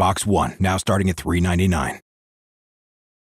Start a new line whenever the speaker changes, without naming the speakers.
Xbox One, now starting at $399.